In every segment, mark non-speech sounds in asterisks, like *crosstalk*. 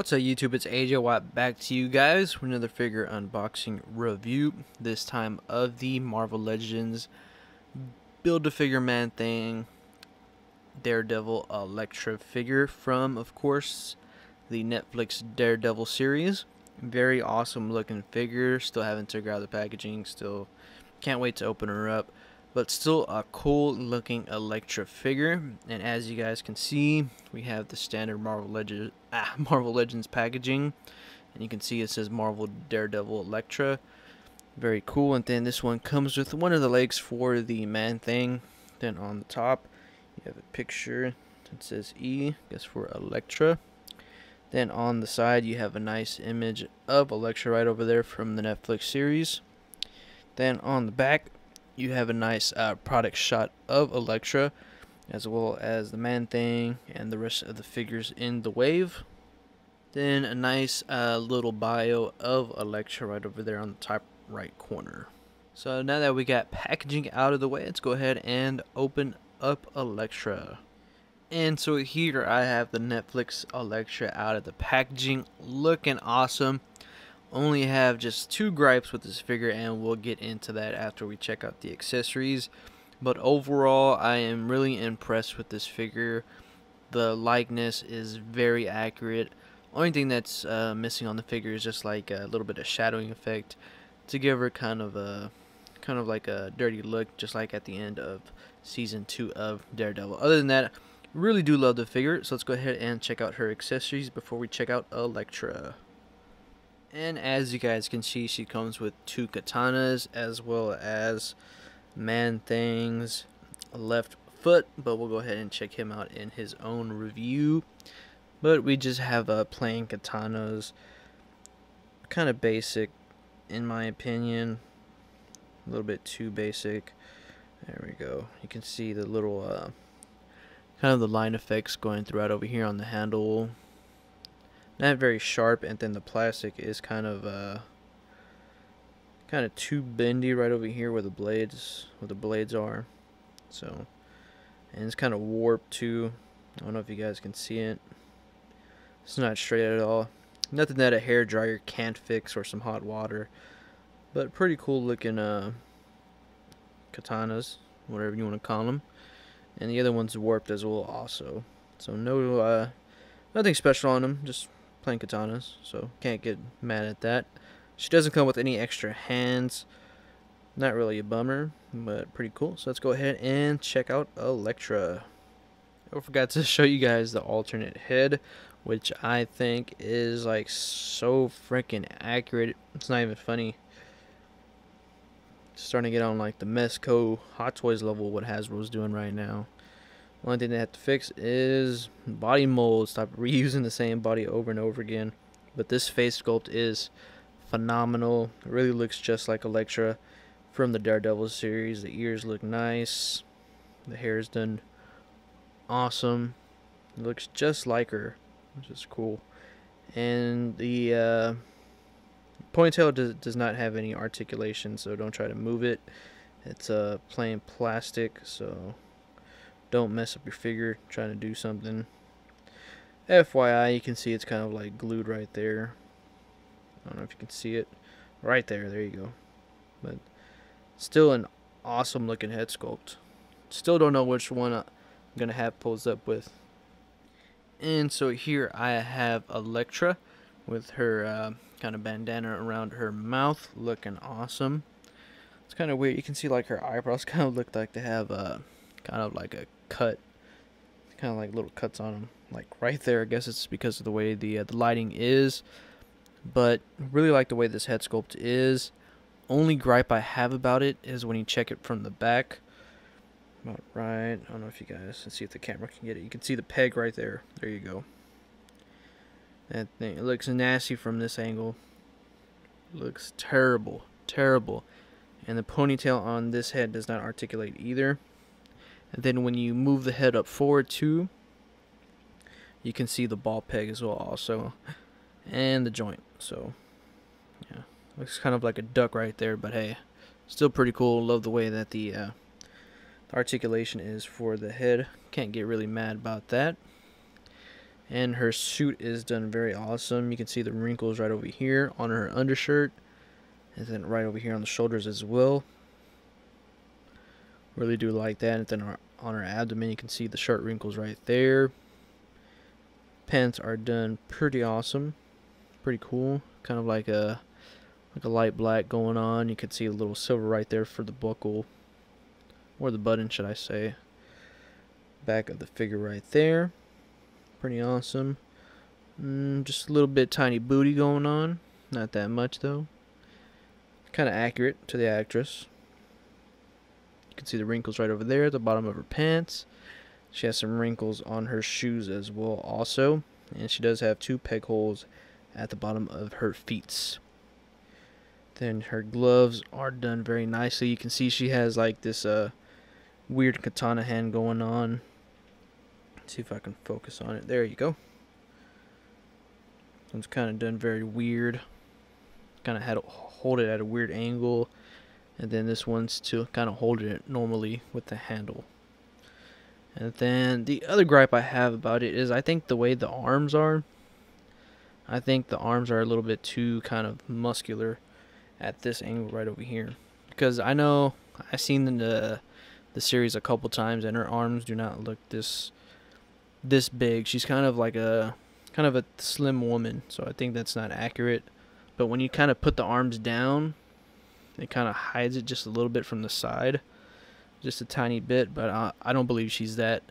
What's up YouTube, it's AJ Watt back to you guys with another figure unboxing review, this time of the Marvel Legends Build-A-Figure Man-Thing Daredevil Elektra figure from, of course, the Netflix Daredevil series. Very awesome looking figure, still haven't her out the packaging, still can't wait to open her up but still a cool looking Elektra figure. And as you guys can see, we have the standard Marvel Legends, *laughs* ah, Marvel Legends packaging, and you can see it says Marvel Daredevil Elektra. Very cool. And then this one comes with one of the legs for the man thing. Then on the top, you have a picture that says E, I guess for Elektra. Then on the side, you have a nice image of Elektra right over there from the Netflix series. Then on the back, you have a nice uh, product shot of Elektra as well as the man thing and the rest of the figures in the wave. Then a nice uh, little bio of Elektra right over there on the top right corner. So now that we got packaging out of the way let's go ahead and open up Elektra. And so here I have the Netflix Elektra out of the packaging. Looking awesome only have just two gripes with this figure and we'll get into that after we check out the accessories. But overall I am really impressed with this figure. The likeness is very accurate. Only thing that's uh, missing on the figure is just like a little bit of shadowing effect to give her kind of a kind of like a dirty look just like at the end of season 2 of Daredevil. Other than that really do love the figure so let's go ahead and check out her accessories before we check out Elektra and as you guys can see, she comes with two katanas as well as man things left foot. But we'll go ahead and check him out in his own review. But we just have uh, plain katanas. Kind of basic in my opinion. A little bit too basic. There we go. You can see the little uh, kind of the line effects going throughout over here on the handle not very sharp and then the plastic is kind of uh kind of too bendy right over here where the blades where the blades are. So and it's kind of warped too. I don't know if you guys can see it. It's not straight at all. Nothing that a hair dryer can't fix or some hot water. But pretty cool looking uh katanas whatever you want to call them and the other one's warped as well also. So no uh nothing special on them just playing katanas, so can't get mad at that. She doesn't come with any extra hands. Not really a bummer, but pretty cool. So let's go ahead and check out Elektra. I forgot to *laughs* show you guys the alternate head, which I think is like so freaking accurate. It's not even funny. starting to get on like the Mezco Hot Toys level what Hasbro's doing right now. Only thing they have to fix is body mold. Stop reusing the same body over and over again. But this face sculpt is phenomenal. It really looks just like Elektra from the Daredevil series. The ears look nice. The hair is done awesome. It looks just like her, which is cool. And the uh, ponytail does, does not have any articulation, so don't try to move it. It's uh, plain plastic, so don't mess up your figure trying to do something. FYI, you can see it's kind of like glued right there. I don't know if you can see it. Right there, there you go. But still an awesome looking head sculpt. Still don't know which one I'm going to have posed up with. And so here I have Elektra with her uh, kind of bandana around her mouth looking awesome. It's kind of weird. You can see like her eyebrows *laughs* kind of look like they have a uh, kind of like a cut, kind of like little cuts on them, like right there. I guess it's because of the way the uh, the lighting is, but really like the way this head sculpt is. Only gripe I have about it is when you check it from the back. About right. I don't know if you guys let's see if the camera can get it. You can see the peg right there. There you go. That thing it looks nasty from this angle. looks terrible, terrible. And the ponytail on this head does not articulate either. And then when you move the head up forward too, you can see the ball peg as well also. And the joint. So, yeah. Looks kind of like a duck right there, but hey. Still pretty cool. Love the way that the, uh, the articulation is for the head. Can't get really mad about that. And her suit is done very awesome. You can see the wrinkles right over here on her undershirt. And then right over here on the shoulders as well. Really do like that. And then on her abdomen, you can see the shirt wrinkles right there. Pants are done pretty awesome. Pretty cool. Kind of like a like a light black going on. You can see a little silver right there for the buckle. Or the button, should I say. Back of the figure right there. Pretty awesome. Mm, just a little bit tiny booty going on. Not that much though. Kind of accurate to the actress. Can see the wrinkles right over there at the bottom of her pants. She has some wrinkles on her shoes as well also. And she does have two peg holes at the bottom of her feet. Then her gloves are done very nicely. You can see she has like this uh, weird katana hand going on. Let's see if I can focus on it. There you go. It's kind of done very weird. Kind of had to hold it at a weird angle. And then this one's to kind of hold it normally with the handle. And then the other gripe I have about it is I think the way the arms are. I think the arms are a little bit too kind of muscular at this angle right over here. Because I know I've seen the the series a couple times and her arms do not look this this big. She's kind of like a kind of a slim woman, so I think that's not accurate. But when you kind of put the arms down, it kind of hides it just a little bit from the side, just a tiny bit. But I, I don't believe she's that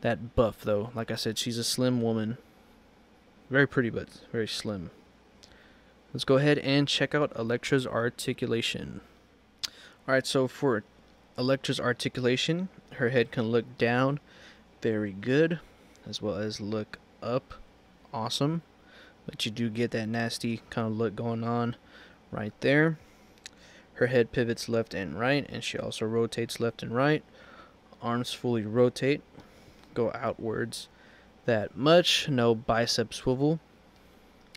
that buff though. Like I said, she's a slim woman, very pretty but very slim. Let's go ahead and check out Elektra's articulation. Alright, so for Elektra's articulation, her head can look down, very good, as well as look up, awesome. But you do get that nasty kind of look going on right there. Her head pivots left and right, and she also rotates left and right. Arms fully rotate, go outwards that much, no bicep swivel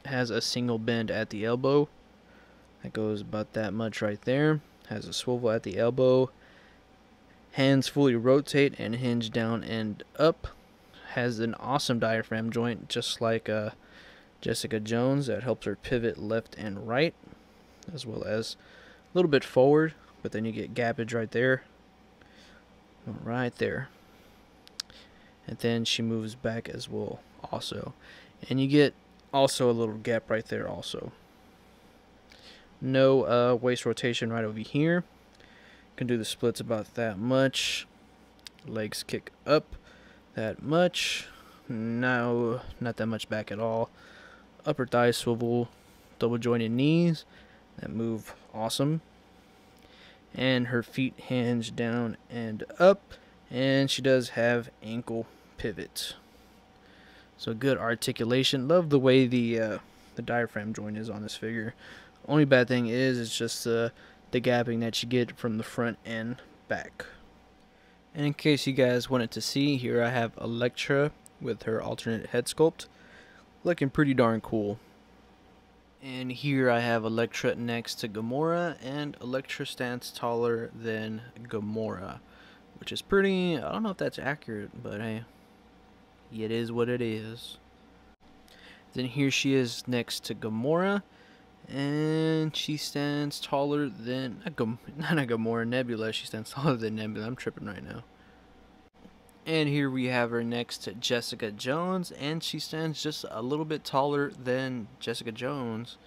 has a single bend at the elbow. That goes about that much right there. Has a swivel at the elbow. Hands fully rotate and hinge down and up. Has an awesome diaphragm joint, just like uh, Jessica Jones, that helps her pivot left and right, as well as a little bit forward, but then you get gappage right there. Right there. And then she moves back as well, also. And you get also a little gap right there also. No uh, waist rotation right over here. Can do the splits about that much. Legs kick up that much. No, not that much back at all. Upper thigh swivel, double jointed knees. That move awesome. And her feet hinge down and up. And she does have ankle pivots. So good articulation. Love the way the uh, the diaphragm joint is on this figure. Only bad thing is it's just uh, the gapping that you get from the front and back. And in case you guys wanted to see, here I have Elektra with her alternate head sculpt. Looking pretty darn cool. And here I have Elektra next to Gamora, and Elektra stands taller than Gamora. Which is pretty, I don't know if that's accurate, but hey, it is what it is. Then here she is next to Gamora. And she stands taller than Gam *laughs* not a Gamora Nebula. She stands taller than Nebula. I'm tripping right now. And here we have her next to Jessica Jones, and she stands just a little bit taller than Jessica Jones.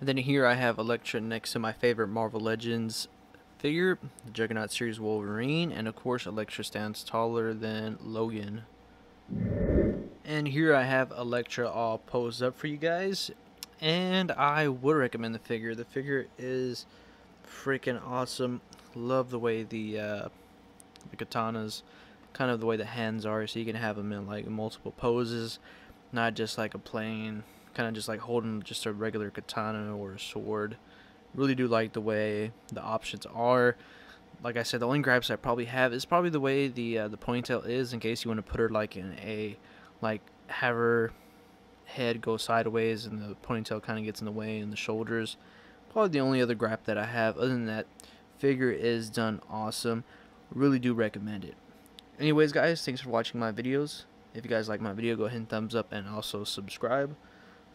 And then here I have Elektra next to my favorite Marvel Legends figure, the Juggernaut series Wolverine, and of course Elektra stands taller than Logan. And here I have Elektra all posed up for you guys, and I would recommend the figure. The figure is freaking awesome. Love the way the uh, the katanas, kind of the way the hands are, so you can have them in like multiple poses, not just like a plain, kind of just like holding just a regular katana or a sword really do like the way the options are. Like I said, the only gripes I probably have is probably the way the uh, the ponytail is. In case you want to put her like in a like have her head go sideways and the ponytail kind of gets in the way and the shoulders. Probably the only other gripe that I have. Other than that, figure is done awesome. Really do recommend it. Anyways, guys, thanks for watching my videos. If you guys like my video, go ahead and thumbs up and also subscribe.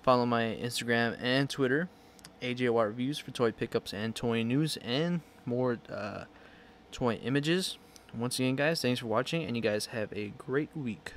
Follow my Instagram and Twitter, AJ Watt Reviews for toy pickups and toy news and more uh, toy images. Once again, guys, thanks for watching, and you guys have a great week.